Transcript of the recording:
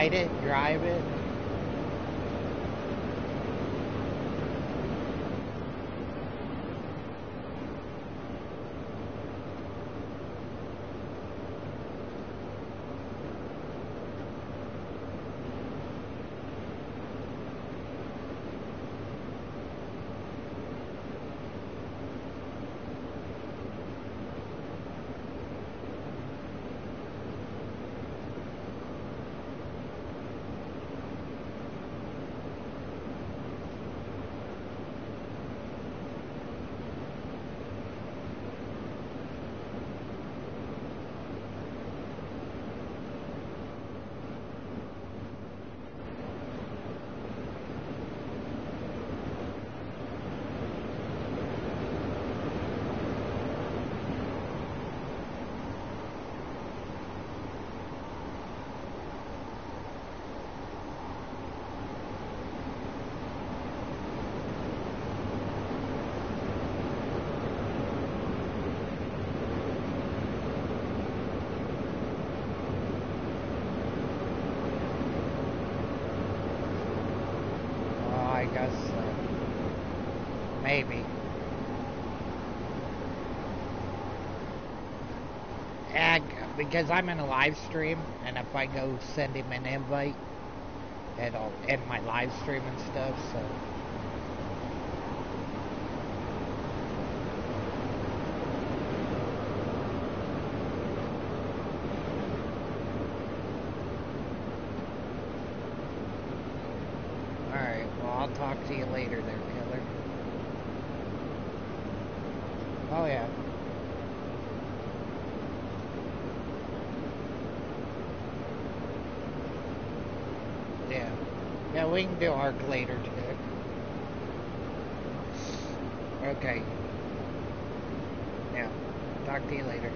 ride it, drive it. Well, I guess so. Maybe. And because I'm in a live stream, and if I go send him an invite, it'll end my live stream and stuff, so. Alright, well, I'll talk to you later there, killer. Oh, yeah. Yeah. Yeah, we can do ARC later today. Okay. Yeah. Talk to you later.